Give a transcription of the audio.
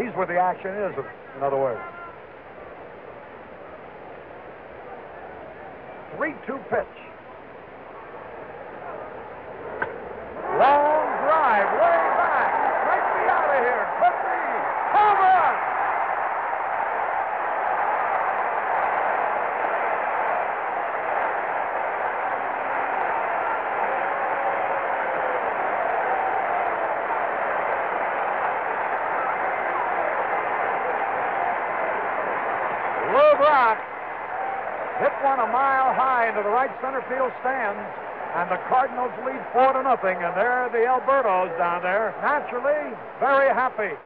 He's where the action is, in other words. 3 2 pitch. Long drive, way back. Might be out of here. Could be. Brock hit one a mile high into the right center field stands, and the Cardinals lead four to nothing. And there are the El Birdos down there, naturally very happy.